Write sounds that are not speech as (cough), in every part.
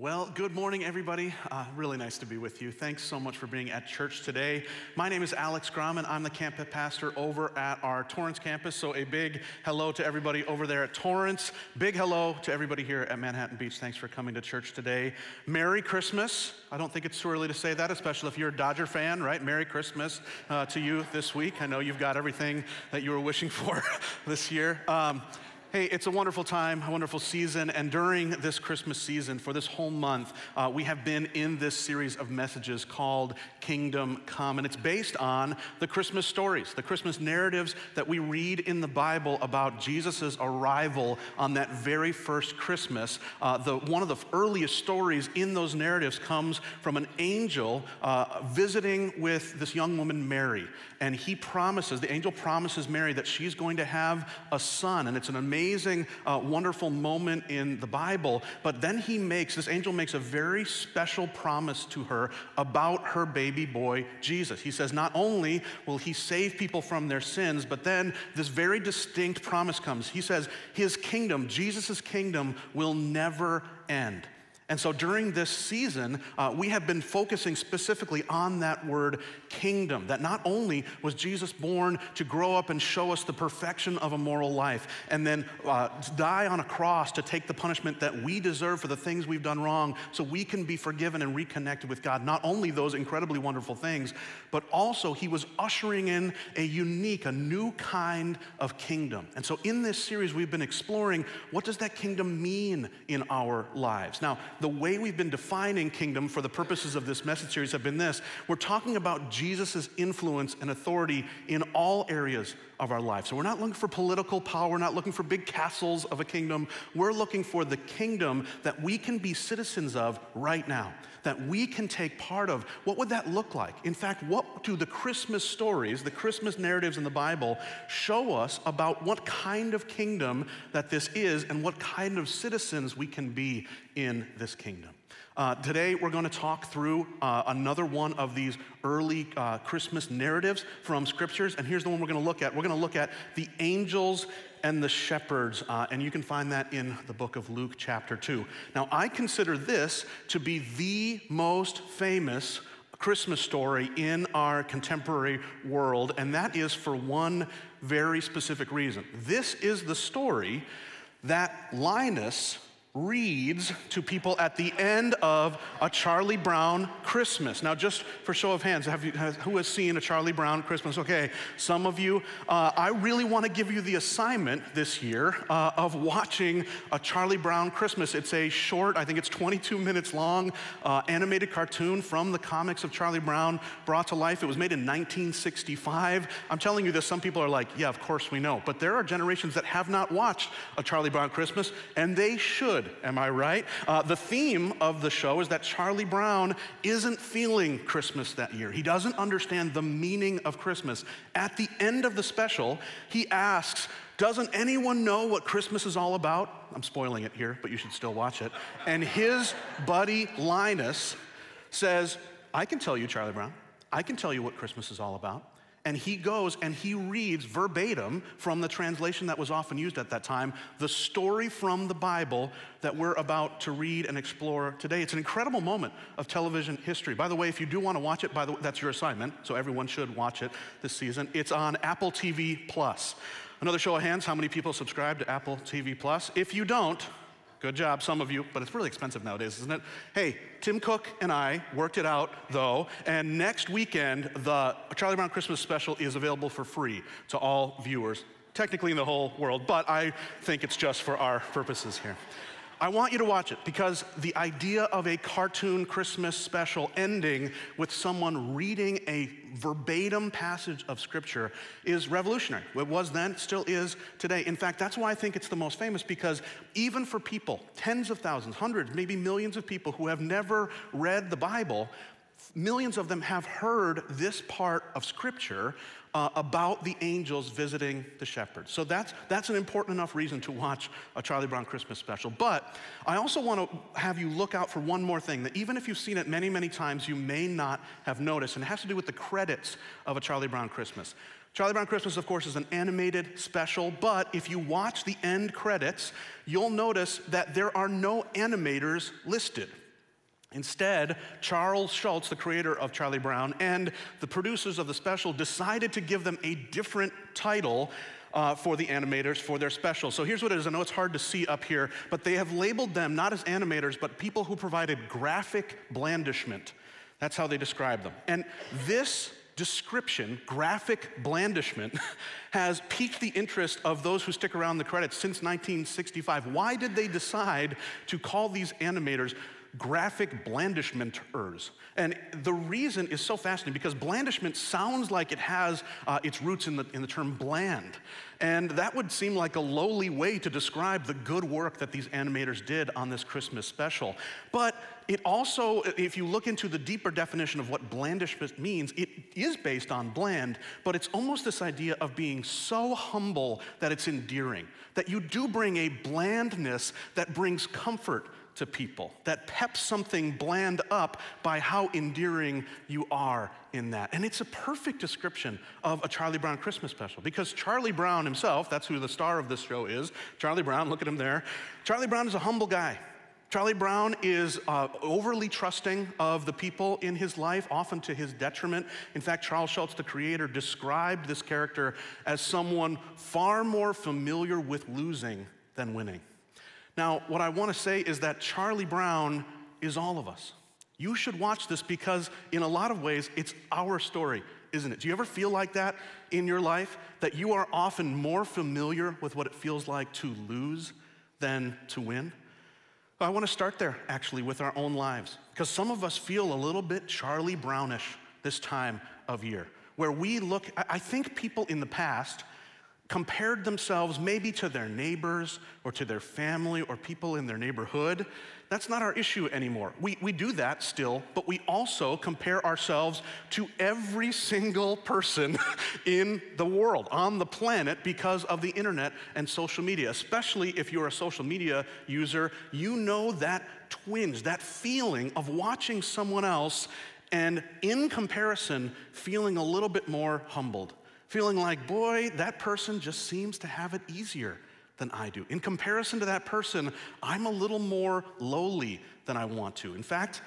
Well, good morning, everybody. Uh, really nice to be with you. Thanks so much for being at church today. My name is Alex Graham, I'm the campus pastor over at our Torrance campus. So, a big hello to everybody over there at Torrance. Big hello to everybody here at Manhattan Beach. Thanks for coming to church today. Merry Christmas. I don't think it's too early to say that, especially if you're a Dodger fan, right? Merry Christmas uh, to you this week. I know you've got everything that you were wishing (laughs) for this year. Um, Hey, it's a wonderful time, a wonderful season, and during this Christmas season, for this whole month, uh, we have been in this series of messages called Kingdom Come, and it's based on the Christmas stories, the Christmas narratives that we read in the Bible about Jesus' arrival on that very first Christmas. Uh, the, one of the earliest stories in those narratives comes from an angel uh, visiting with this young woman, Mary, and he promises, the angel promises Mary that she's going to have a son, and it's an amazing amazing, uh, wonderful moment in the Bible. But then he makes, this angel makes a very special promise to her about her baby boy, Jesus. He says, not only will he save people from their sins, but then this very distinct promise comes. He says, his kingdom, Jesus' kingdom, will never end. And so during this season, uh, we have been focusing specifically on that word kingdom. That not only was Jesus born to grow up and show us the perfection of a moral life, and then uh, die on a cross to take the punishment that we deserve for the things we've done wrong, so we can be forgiven and reconnected with God. Not only those incredibly wonderful things, but also he was ushering in a unique, a new kind of kingdom. And so in this series, we've been exploring what does that kingdom mean in our lives. Now, the way we've been defining kingdom for the purposes of this message series have been this. We're talking about Jesus' influence and authority in all areas of our life. So we're not looking for political power, we're not looking for big castles of a kingdom. We're looking for the kingdom that we can be citizens of right now, that we can take part of. What would that look like? In fact, what do the Christmas stories, the Christmas narratives in the Bible show us about what kind of kingdom that this is and what kind of citizens we can be in this kingdom? Uh, today, we're going to talk through uh, another one of these early uh, Christmas narratives from scriptures. And here's the one we're going to look at. We're going to look at the angels and the shepherds. Uh, and you can find that in the book of Luke, chapter 2. Now, I consider this to be the most famous Christmas story in our contemporary world, and that is for one very specific reason. This is the story that Linus reads to people at the end of a Charlie Brown Christmas. Now, just for show of hands, have you, has, who has seen a Charlie Brown Christmas? Okay, some of you. Uh, I really want to give you the assignment this year uh, of watching a Charlie Brown Christmas. It's a short, I think it's 22 minutes long, uh, animated cartoon from the comics of Charlie Brown brought to life. It was made in 1965. I'm telling you this, some people are like, yeah, of course we know. But there are generations that have not watched a Charlie Brown Christmas, and they should Am I right? Uh, the theme of the show is that Charlie Brown isn't feeling Christmas that year. He doesn't understand the meaning of Christmas. At the end of the special, he asks, doesn't anyone know what Christmas is all about? I'm spoiling it here, but you should still watch it. And his buddy Linus says, I can tell you, Charlie Brown. I can tell you what Christmas is all about. And he goes and he reads verbatim from the translation that was often used at that time the story from the Bible that we're about to read and explore today. It's an incredible moment of television history. By the way, if you do want to watch it, by the way, that's your assignment, so everyone should watch it this season. It's on Apple TV Plus. Another show of hands, how many people subscribe to Apple TV Plus? If you don't, Good job, some of you, but it's really expensive nowadays, isn't it? Hey, Tim Cook and I worked it out though, and next weekend, the Charlie Brown Christmas special is available for free to all viewers, technically in the whole world, but I think it's just for our purposes here. I want you to watch it because the idea of a cartoon Christmas special ending with someone reading a verbatim passage of Scripture is revolutionary. It was then, still is today. In fact, that's why I think it's the most famous because even for people, tens of thousands, hundreds, maybe millions of people who have never read the Bible, millions of them have heard this part of Scripture uh, about the angels visiting the shepherds. So that's, that's an important enough reason to watch a Charlie Brown Christmas special. But I also want to have you look out for one more thing that even if you've seen it many, many times, you may not have noticed, and it has to do with the credits of a Charlie Brown Christmas. Charlie Brown Christmas, of course, is an animated special, but if you watch the end credits, you'll notice that there are no animators listed. Instead, Charles Schulz, the creator of Charlie Brown, and the producers of the special decided to give them a different title uh, for the animators for their special. So here's what it is. I know it's hard to see up here, but they have labeled them not as animators, but people who provided graphic blandishment. That's how they describe them. And this description, graphic blandishment, (laughs) has piqued the interest of those who stick around the credits since 1965. Why did they decide to call these animators graphic blandishmenters. And the reason is so fascinating because blandishment sounds like it has uh, its roots in the, in the term bland. And that would seem like a lowly way to describe the good work that these animators did on this Christmas special. But it also, if you look into the deeper definition of what blandishment means, it is based on bland, but it's almost this idea of being so humble that it's endearing. That you do bring a blandness that brings comfort to people, that peps something bland up by how endearing you are in that. And it's a perfect description of a Charlie Brown Christmas special because Charlie Brown himself, that's who the star of this show is, Charlie Brown, look at him there. Charlie Brown is a humble guy. Charlie Brown is uh, overly trusting of the people in his life, often to his detriment. In fact, Charles Schulz, the creator, described this character as someone far more familiar with losing than winning. Now, what I want to say is that Charlie Brown is all of us. You should watch this because, in a lot of ways, it's our story, isn't it? Do you ever feel like that in your life? That you are often more familiar with what it feels like to lose than to win? I want to start there, actually, with our own lives, because some of us feel a little bit Charlie Brownish this time of year, where we look, I think people in the past compared themselves maybe to their neighbors or to their family or people in their neighborhood. That's not our issue anymore. We, we do that still, but we also compare ourselves to every single person (laughs) in the world, on the planet, because of the internet and social media. Especially if you're a social media user, you know that twinge, that feeling of watching someone else and in comparison, feeling a little bit more humbled feeling like, boy, that person just seems to have it easier than I do. In comparison to that person, I'm a little more lowly than I want to. In fact,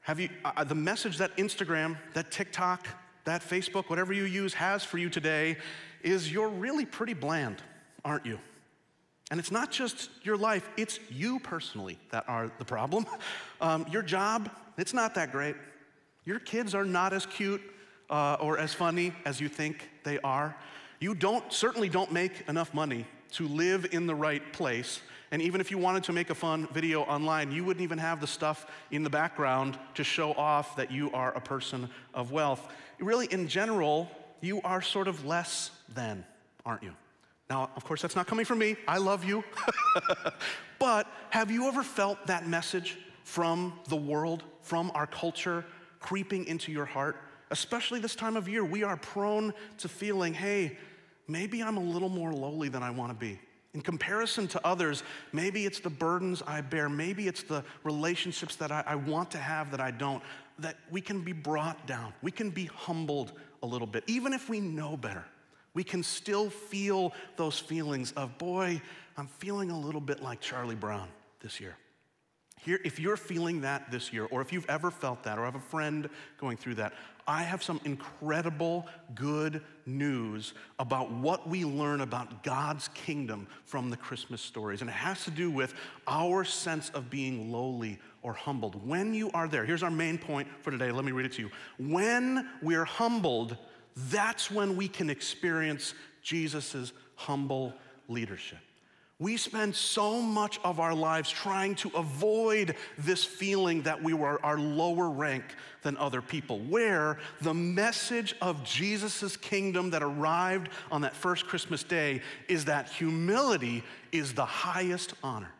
have you uh, uh, the message that Instagram, that TikTok, that Facebook, whatever you use has for you today is you're really pretty bland, aren't you? And it's not just your life, it's you personally that are the problem. (laughs) Um, your job, it's not that great. Your kids are not as cute uh, or as funny as you think they are. You don't, certainly don't make enough money to live in the right place. And even if you wanted to make a fun video online, you wouldn't even have the stuff in the background to show off that you are a person of wealth. Really, in general, you are sort of less than, aren't you? Now, of course, that's not coming from me. I love you. (laughs) but have you ever felt that message from the world, from our culture, creeping into your heart? Especially this time of year, we are prone to feeling, hey, maybe I'm a little more lowly than I want to be. In comparison to others, maybe it's the burdens I bear, maybe it's the relationships that I, I, want to have that I don't, that we can be brought down. We can be humbled a little bit. Even if we know better, we can still feel those feelings of, boy, I'm feeling a little bit like Charlie Brown this year. Here, if you're feeling that this year, or if you've ever felt that, or have a friend going through that, I have some incredible good news about what we learn about God's kingdom from the Christmas stories. And it has to do with our sense of being lowly or humbled. When you are there, here's our main point for today. Let me read it to you. When we're humbled, that's when we can experience Jesus' humble leadership. We spend so much of our lives trying to avoid this feeling that we were, are lower rank than other people, where the message of Jesus' kingdom that arrived on that first Christmas day is that humility is the highest honor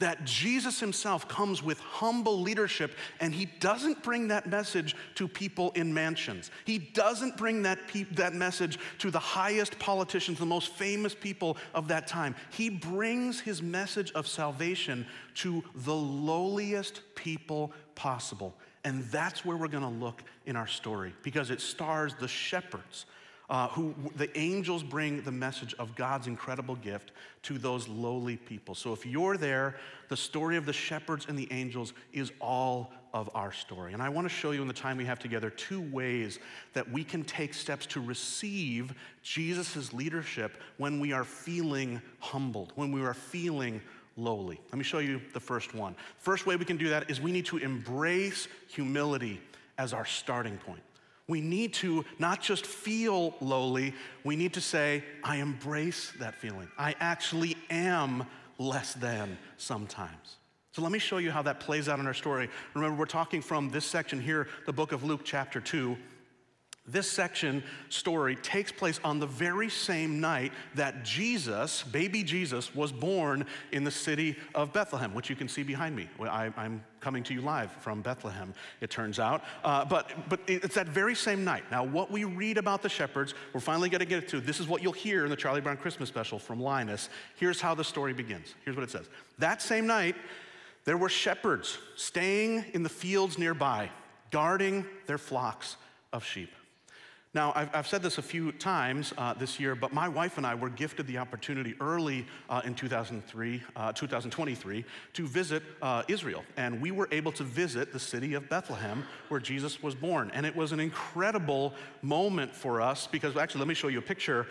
that Jesus himself comes with humble leadership and he doesn't bring that message to people in mansions. He doesn't bring that, pe- that message to the highest politicians, the most famous people of that time. He brings his message of salvation to the lowliest people possible. And that's where we're going to look in our story because it stars the shepherds uh, who the angels bring the message of God's incredible gift to those lowly people. So if you're there, the story of the shepherds and the angels is all of our story. And I want to show you in the time we have together two ways that we can take steps to receive Jesus' leadership when we are feeling humbled, when we are feeling lowly. Let me show you the first one. First way we can do that is we need to embrace humility as our starting point. We need to not just feel lowly, we need to say, I embrace that feeling. I actually am less than sometimes. So let me show you how that plays out in our story. Remember, we're talking from this section here, the book of Luke, chapter 2. This section story takes place on the very same night that Jesus, baby Jesus, was born in the city of Bethlehem, which you can see behind me. I, am coming to you live from Bethlehem, it turns out. Uh, but, but it's that very same night. Now, what we read about the shepherds, we're finally going to get to. This is what you'll hear in the Charlie Brown Christmas special from Linus. Here's how the story begins. Here's what it says That same night, there were shepherds staying in the fields nearby, guarding their flocks of sheep. Now, I've, I've, said this a few times uh, this year, but my wife and I were gifted the opportunity early uh, in 2003, uh, 2023 to visit uh, Israel. And we were able to visit the city of Bethlehem where Jesus was born. And it was an incredible moment for us because, actually, let me show you a picture.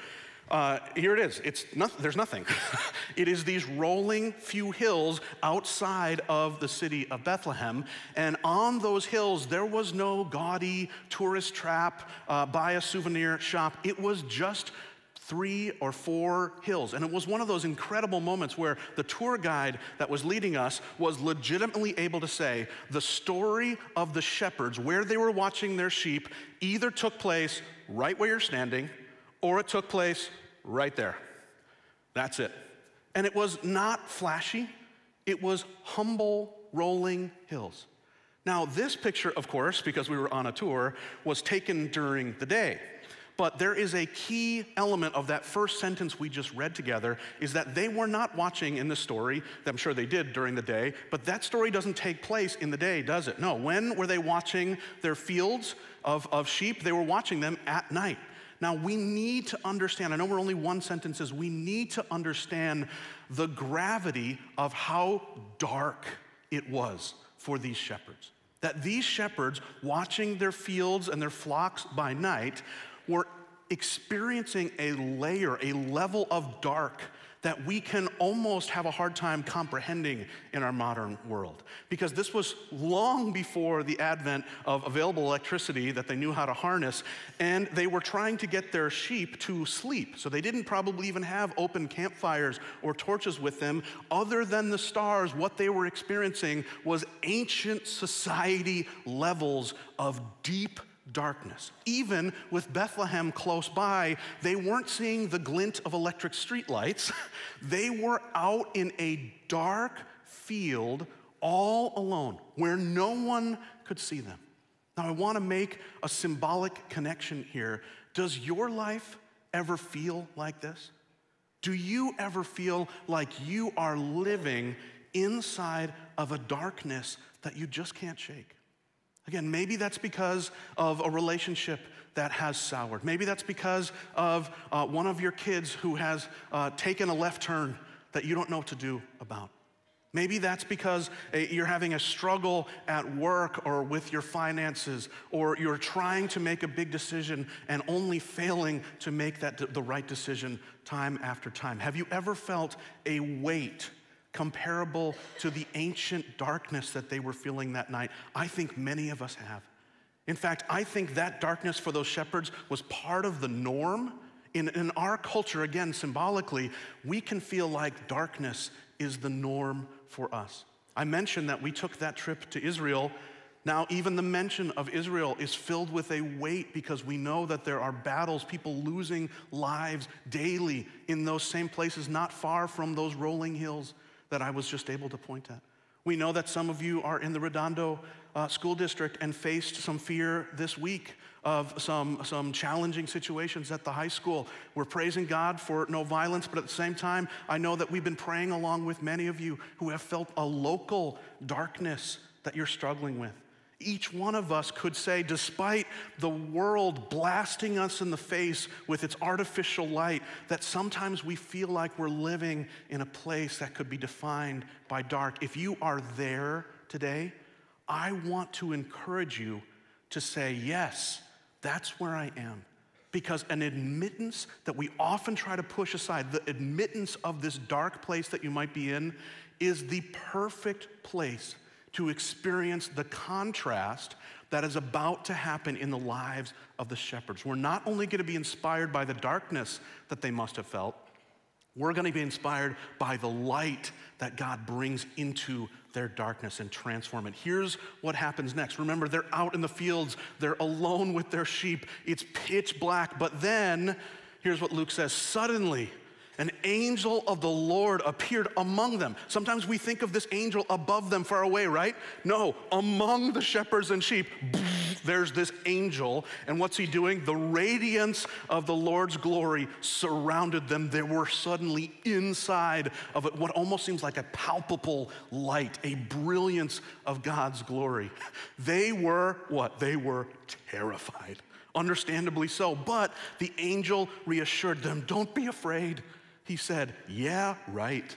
Uh, here it is. It's not, there's nothing. (laughs) it is these rolling few hills outside of the city of Bethlehem. And on those hills, there was no gaudy tourist trap, uh, buy a souvenir shop. It was just three or four hills. And it was one of those incredible moments where the tour guide that was leading us was legitimately able to say the story of the shepherds, where they were watching their sheep, either took place right where you're standing or it took place right there. That's it. And it was not flashy, it was humble, rolling hills. Now, this picture, of course, because we were on a tour, was taken during the day. But there is a key element of that first sentence we just read together is that they were not watching in the story, I'm sure they did during the day, but that story doesn't take place in the day, does it? No. When were they watching their fields of, of sheep? They were watching them at night. Now, we need to understand, I know we're only one sentences, we need to understand the gravity of how dark it was for these shepherds. That these shepherds, watching their fields and their flocks by night, were experiencing a layer, a level of dark that we can almost have a hard time comprehending in our modern world. Because this was long before the advent of available electricity that they knew how to harness, and they were trying to get their sheep to sleep. So they didn't probably even have open campfires or torches with them. Other than the stars, what they were experiencing was ancient society levels of deep darkness. Even with Bethlehem close by, they weren't seeing the glint of electric streetlights. (laughs) they were out in a dark field all alone where no one could see them. Now, I want to make a symbolic connection here. Does your life ever feel like this? Do you ever feel like you are living inside of a darkness that you just can't shake? Again, maybe that's because of a relationship that has soured. Maybe that's because of uh, one of your kids who has uh, taken a left turn that you don't know what to do about. Maybe that's because uh, you're having a struggle at work or with your finances, or you're trying to make a big decision and only failing to make that the right decision time after time. Have you ever felt a weight comparable to the ancient darkness that they were feeling that night? I think many of us have. In fact, I think that darkness for those shepherds was part of the norm. In, in our culture, again, symbolically, we can feel like darkness is the norm for us. I mentioned that we took that trip to Israel. Now, even the mention of Israel is filled with a weight because we know that there are battles, people losing lives daily in those same places, not far from those rolling hills that I was just able to point at. We know that some of you are in the Redondo uh, School District and faced some fear this week of some, some challenging situations at the high school. We're praising God for no violence, but at the same time, I know that we've been praying along with many of you who have felt a local darkness that you're struggling with. Each one of us could say, despite the world blasting us in the face with its artificial light, that sometimes we feel like we're living in a place that could be defined by dark. If you are there today, I want to encourage you to say, Yes, that's where I am. Because an admittance that we often try to push aside, the admittance of this dark place that you might be in, is the perfect place to experience the contrast that is about to happen in the lives of the shepherds. We're not only going to be inspired by the darkness that they must have felt, we're going to be inspired by the light that God brings into their darkness and transform it. Here's what happens next. Remember, they're out in the fields, they're alone with their sheep. It's pitch black, but then, here's what Luke says suddenly, an angel of the Lord appeared among them. Sometimes we think of this angel above them, far away, right? No, among the shepherds and sheep, (laughs) there's this angel. And what's he doing? The radiance of the Lord's glory surrounded them. They were suddenly inside of what almost seems like a palpable light, a brilliance of God's glory. (laughs) They were what? They were terrified. Understandably so. But the angel reassured them don't be afraid. He said, Yeah, right,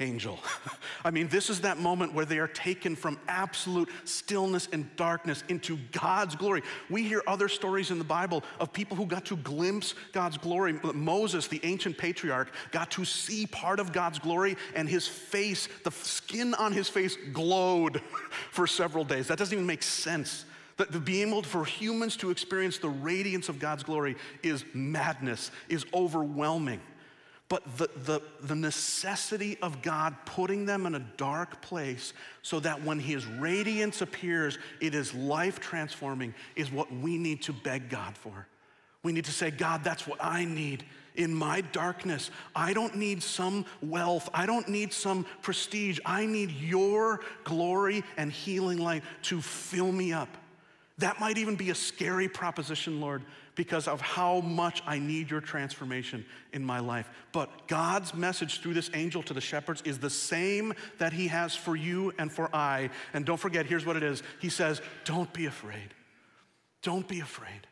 angel. (laughs) I mean, this is that moment where they are taken from absolute stillness and darkness into God's glory. We hear other stories in the Bible of people who got to glimpse God's glory. Moses, the ancient patriarch, got to see part of God's glory, and his face, the skin on his face, glowed (laughs) for several days. That doesn't even make sense. That being able for humans to experience the radiance of God's glory is madness, is overwhelming. But the, the, the necessity of God putting them in a dark place so that when His radiance appears, it is life transforming, is what we need to beg God for. We need to say, God, that's what I need in my darkness. I don't need some wealth. I don't need some prestige. I need your glory and healing light to fill me up. That might even be a scary proposition, Lord, because of how much I need your transformation in my life. But God's message through this angel to the shepherds is the same that he has for you and for I. And don't forget, here's what it is He says, Don't be afraid. Don't be afraid.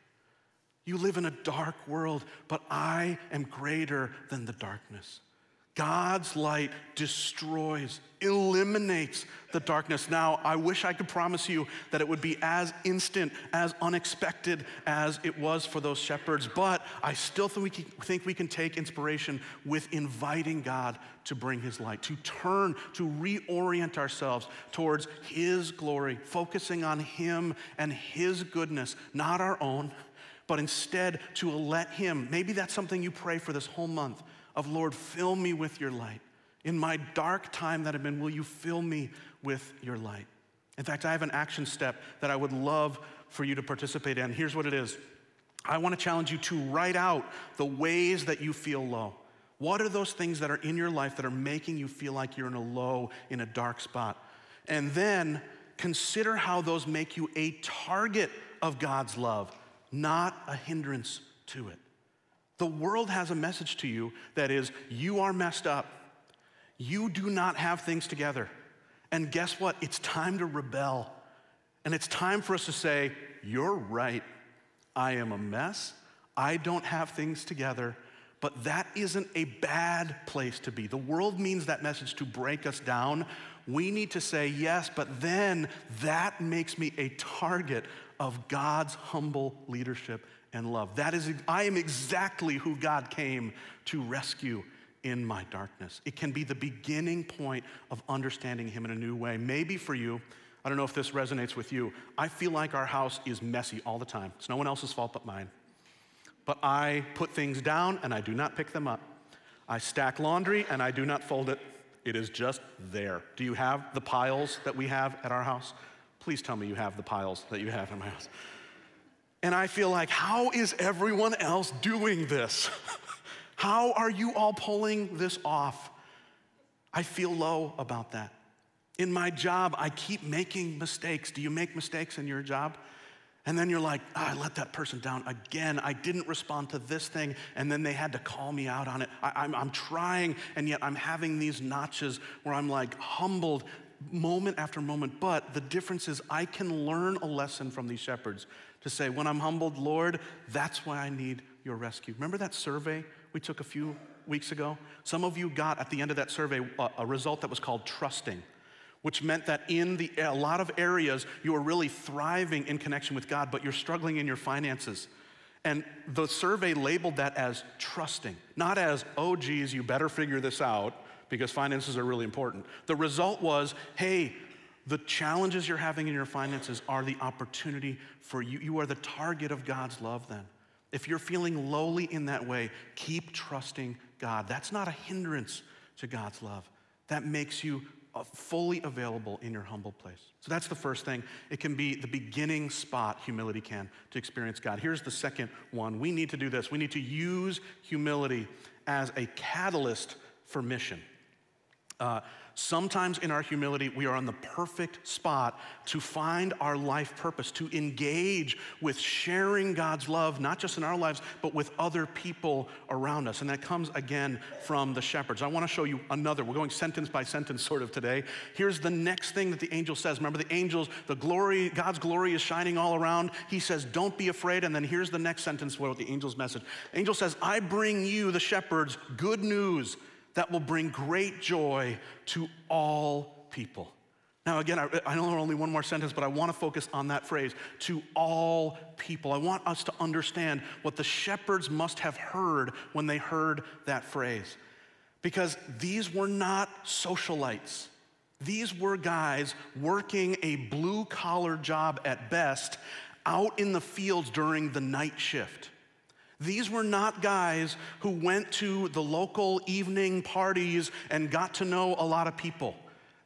You live in a dark world, but I am greater than the darkness. God's light destroys, eliminates the darkness. Now, I wish I could promise you that it would be as instant, as unexpected as it was for those shepherds, but I still think we can, think we can take inspiration with inviting God to bring His light, to turn, to reorient ourselves towards His glory, focusing on Him and His goodness, not our own, but instead to let Him. Maybe that's something you pray for this whole month of, Lord, fill me with your light. In my dark time that I've been, will you fill me with your light? In fact, I have an action step that I would love for you to participate in. Here's what it is I want to challenge you to write out the ways that you feel low. What are those things that are in your life that are making you feel like you're in a low, in a dark spot? And then consider how those make you a target of God's love, not a hindrance to it. The world has a message to you that is, you are messed up. You do not have things together. And guess what? It's time to rebel. And it's time for us to say, You're right. I am a mess. I don't have things together. But that isn't a bad place to be. The world means that message to break us down. We need to say yes, but then that makes me a target of God's humble leadership and love. That is, I am exactly who God came to rescue in my darkness. It can be the beginning point of understanding Him in a new way. Maybe for you, I don't know if this resonates with you, I feel like our house is messy all the time. It's no one else's fault but mine. But I put things down and I do not pick them up. I stack laundry and I do not fold it. It is just there. Do you have the piles that we have at our house? Please tell me you have the piles that you have in my house. And I feel like, how is everyone else doing this? (laughs) how are you all pulling this off? I feel low about that. In my job, I keep making mistakes. Do you make mistakes in your job? And then you're like, oh, I let that person down again. I didn't respond to this thing, and then they had to call me out on it. I, I'm, I'm trying, and yet I'm having these notches where I'm like humbled moment after moment. But the difference is, I can learn a lesson from these shepherds to say, when I'm humbled, Lord, that's why I need your rescue. Remember that survey we took a few weeks ago? Some of you got at the end of that survey a, a result that was called trusting which meant that in the, a lot of areas you are really thriving in connection with God, but you're struggling in your finances. And the survey labeled that as trusting, not as, oh, geez, you better figure this out because finances are really important. The result was, hey, the challenges you're having in your finances are the opportunity for you. You are the target of God's love then. If you're feeling lowly in that way, keep trusting God. That's not a hindrance to God's love. That makes you uh, fully available in your humble place. So that's the first thing. It can be the beginning spot, humility can, to experience God. Here's the second one. We need to do this. We need to use humility as a catalyst for mission. Uh, Sometimes in our humility, we are on the perfect spot to find our life purpose, to engage with sharing God's love, not just in our lives, but with other people around us. And that comes again from the shepherds. I want to show you another. We're going sentence by sentence sort of today. Here's the next thing that the angel says. Remember, the angels, the glory, God's glory is shining all around. He says, Don't be afraid. And then here's the next sentence with the angel's message. angel says, I bring you, the shepherds, good news that will bring great joy to all people. Now, again, I, I know there only one more sentence, but I want to focus on that phrase to all people. I want us to understand what the shepherds must have heard when they heard that phrase. Because these were not socialites. These were guys working a blue collar job at best out in the fields during the night shift. These were not guys who went to the local evening parties and got to know a lot of people.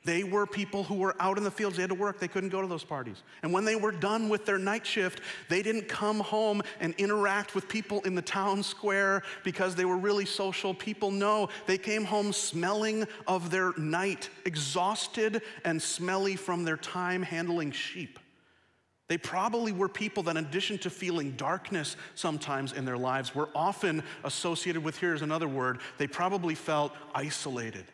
They were people who were out in the fields. They had to work. They couldn't go to those parties. And when they were done with their night shift, they didn't come home and interact with people in the town square because they were really social people. No, they came home smelling of their night, exhausted and smelly from their time handling sheep. They probably were people that, in addition to feeling darkness sometimes in their lives, were often associated with here's another word they probably felt isolated.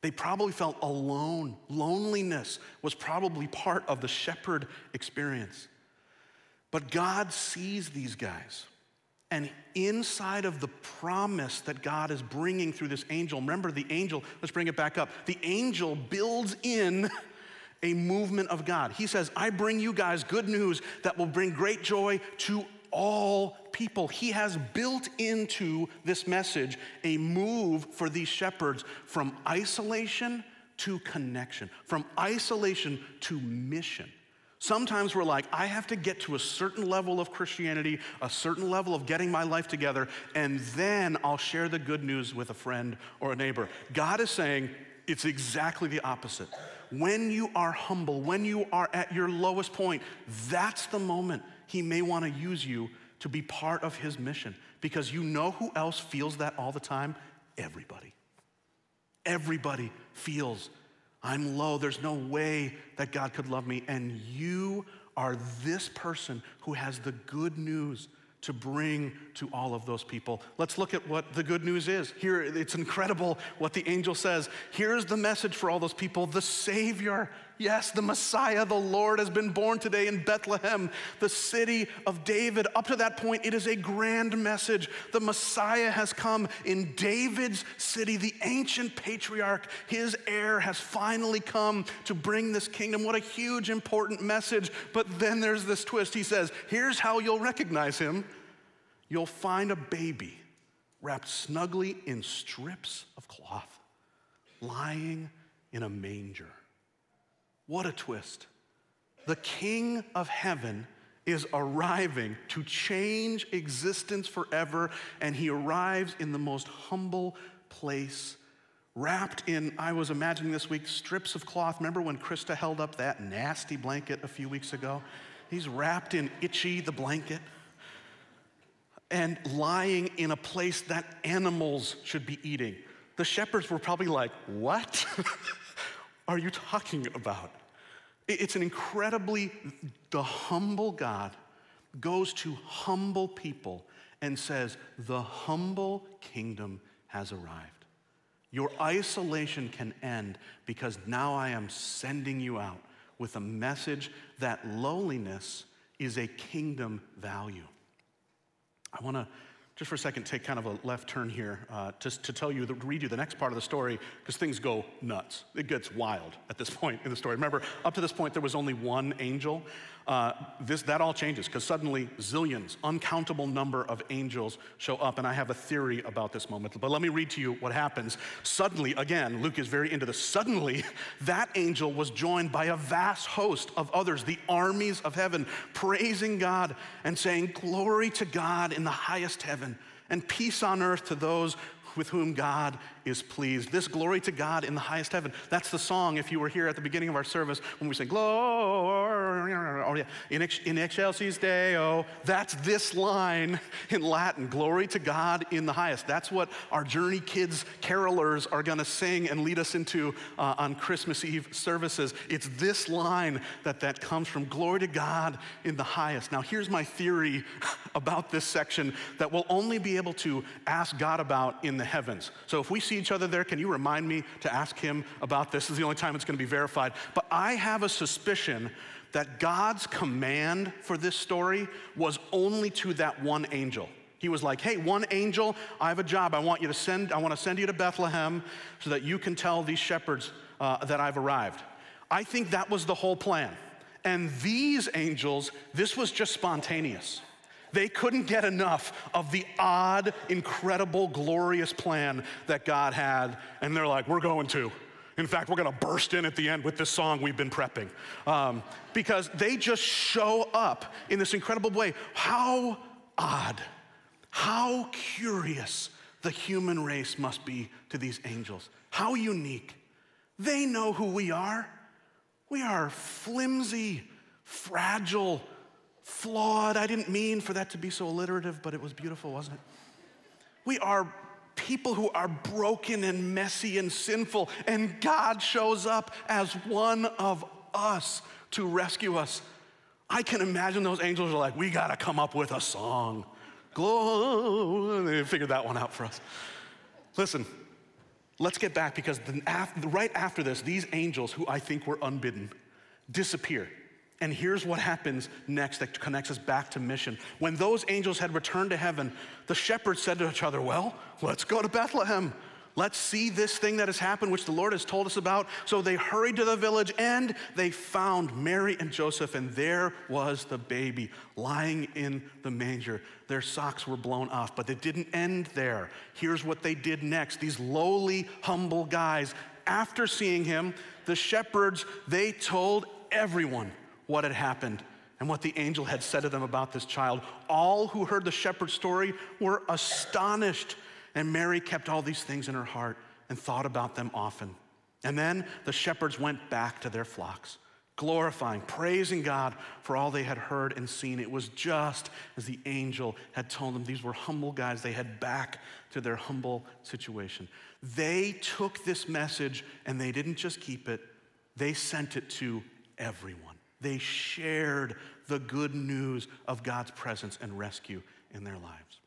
They probably felt alone. Loneliness was probably part of the shepherd experience. But God sees these guys. And inside of the promise that God is bringing through this angel, remember the angel, let's bring it back up. The angel builds in a movement of God. He says, I bring you guys good news that will bring great joy to all people. He has built into this message a move for these shepherds from isolation to connection, from isolation to mission. Sometimes we're like, I have to get to a certain level of Christianity, a certain level of getting my life together, and then I'll share the good news with a friend or a neighbor. God is saying it's exactly the opposite. When you are humble, when you are at your lowest point, that's the moment He may want to use you to be part of His mission. Because you know who else feels that all the time? Everybody. Everybody feels I'm low. There's no way that God could love me. And you are this person who has the good news to bring to all of those people. Let's look at what the good news is. Here, it's incredible what the angel says. Here's the message for all those people the Savior, yes, the Messiah, the Lord, has been born today in Bethlehem, the city of David. Up to that point, it is a grand message. The Messiah has come in David's city, the ancient patriarch. His heir has finally come to bring this kingdom. What a huge, important message. But then there's this twist. He says, Here's how you'll recognize him you'll find a baby wrapped snugly in strips of cloth, lying in a manger. What a twist. The King of Heaven is arriving to change existence forever, and he arrives in the most humble place, wrapped in, I was imagining this week, strips of cloth. Remember when Krista held up that nasty blanket a few weeks ago? He's wrapped in Itchy the blanket and lying in a place that animals should be eating. The shepherds were probably like, What (laughs) are you talking about? It's an incredibly, the humble God goes to humble people and says, The humble kingdom has arrived. Your isolation can end because now I am sending you out with a message that lowliness is a kingdom value. I want to just for a second take kind of a left turn here uh, just to tell you, to read you the next part of the story because things go nuts. It gets wild at this (laughs) point in the story. Remember, up to this point, there was only one angel. Uh, this, that all changes because suddenly zillions, uncountable number of angels show up. And I have a theory about this moment. But let me read to you what happens. Suddenly, again, Luke is very into this. Suddenly, (laughs) that angel was joined by a vast host of others, the armies of heaven, praising God and saying, Glory to God in the highest heaven and peace on earth to those with whom God is pleased. This glory to God in the highest heaven. That's the song, if you were here at the beginning of our service, when we sing, Glory, oh yeah, in, in excelsis Deo. That's this line in Latin, glory to God in the highest. That's what our Journey Kids carolers are gonna sing and lead us into uh, on Christmas Eve services. It's this line that that comes from, glory to God in the highest. Now, here's my theory (laughs) about this section that we'll only be able to ask God about in the heavens. So if we see see each other there, can you remind me to ask him about this? This is the only time it's going to be verified. But I have a suspicion that God's command for this story was only to that one angel. He was like, hey, one angel, I have a job. I want you to send, I want to send you to Bethlehem so that you can tell these shepherds uh, that I've arrived. I think that was the whole plan. And these angels, this was just spontaneous. They couldn't get enough of the odd, incredible, glorious plan that God had, and they're like, we're going to. In fact, we're going to burst in at the end with this song we've been prepping. Um, because they just show up in this incredible way. How odd, how curious the human race must be to these angels. How unique. They know who we are. We are flimsy, fragile, flawed. I didn't mean for that to be so alliterative, but it was beautiful, wasn't it? We are people who are broken and messy and sinful, and God shows up as one of us to rescue us. I can imagine those angels are like, we gotta come up with a song. Glory. They figured that one out for us. Listen, let's get back because the, right after this, these angels, who I think were unbidden, disappear. And here's what happens next that connects us back to mission. When those angels had returned to heaven, the shepherds said to each other, Well, let's go to Bethlehem. Let's see this thing that has happened, which the Lord has told us about. So they hurried to the village and they found Mary and Joseph, and there was the baby lying in the manger. Their socks were blown off, but it didn't end there. Here's what they did next. These lowly, humble guys, after seeing him, the shepherds, they told everyone what had happened and what the angel had said to them about this child. All who heard the shepherd's story were astonished, and Mary kept all these things in her heart and thought about them often. And then the shepherds went back to their flocks, glorifying, praising God for all they had heard and seen. It was just as the angel had told them. These were humble guys. They head back to their humble situation. They took this message and they didn't just keep it, they sent it to everyone. They shared the good news of God's presence and rescue in their lives.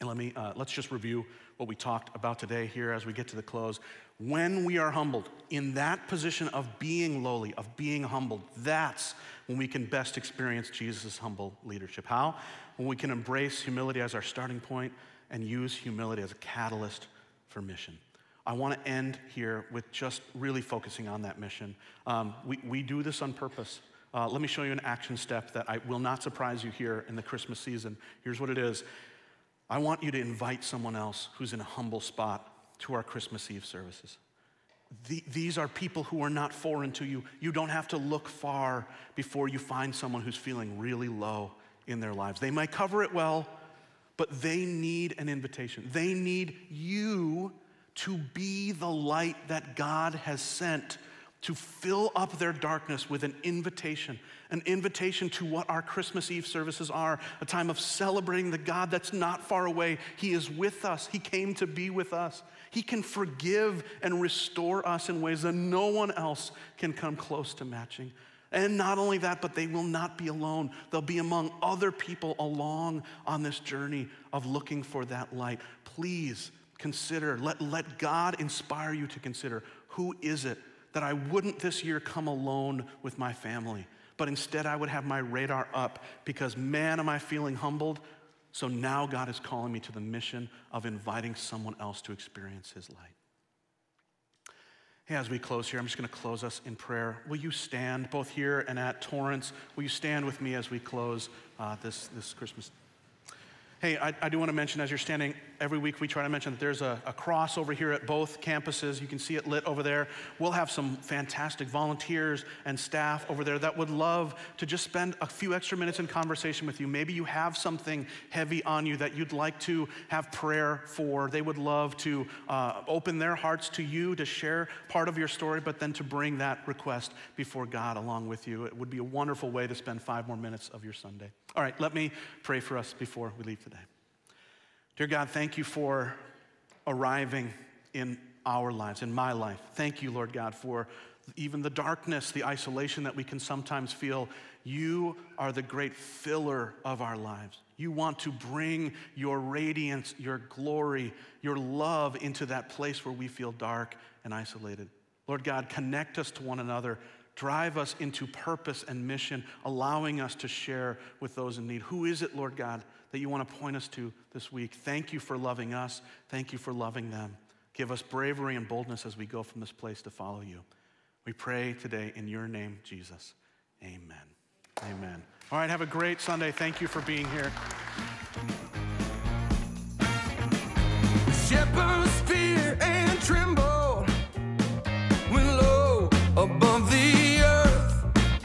And let me, uh, let's just review what we talked about today here as we get to the close. When we are humbled, in that position of being lowly, of being humbled, that's when we can best experience Jesus' humble leadership. How? When we can embrace humility as our starting point and use humility as a catalyst for mission. I want to end here with just really focusing on that mission. Um, we, we do this on purpose. Uh, let me show you an action step that I will not surprise you here in the Christmas season. Here's what it is I want you to invite someone else who's in a humble spot to our Christmas Eve services. The, these are people who are not foreign to you. You don't have to look far before you find someone who's feeling really low in their lives. They might cover it well, but they need an invitation. They need you to be the light that God has sent to fill up their darkness with an invitation, an invitation to what our Christmas Eve services are a time of celebrating the God that's not far away. He is with us, He came to be with us. He can forgive and restore us in ways that no one else can come close to matching. And not only that, but they will not be alone. They'll be among other people along on this journey of looking for that light. Please consider, let, let God inspire you to consider who is it that I wouldn't this year come alone with my family, but instead I would have my radar up because man, am I feeling humbled. So now God is calling me to the mission of inviting someone else to experience his light. Hey, as we close here, I'm just going to close us in prayer. Will you stand, both here and at Torrance? Will you stand with me as we close uh, this, this Christmas Hey, I, I, do want to mention as you're standing, every week we try to mention that there's a, a, cross over here at both campuses. You can see it lit over there. We'll have some fantastic volunteers and staff over there that would love to just spend a few extra minutes in conversation with you. Maybe you have something heavy on you that you'd like to have prayer for. They would love to uh, open their hearts to you to share part of your story, but then to bring that request before God along with you. It would be a wonderful way to spend five more minutes of your Sunday. All right, let me pray for us before we leave today. Dear God, thank you for arriving in our lives, in my life. Thank you, Lord God, for even the darkness, the isolation that we can sometimes feel. You are the great filler of our lives. You want to bring your radiance, your glory, your love into that place where we feel dark and isolated. Lord God, connect us to one another Drive us into purpose and mission, allowing us to share with those in need. Who is it, Lord God, that you want to point us to this week. Thank you for loving us. Thank you for loving them. Give us bravery and boldness as we go from this place to follow you. We pray today in your name, Jesus. Amen. Amen. All right, have a great Sunday. Thank you for being here. Shepherds fear and tremble.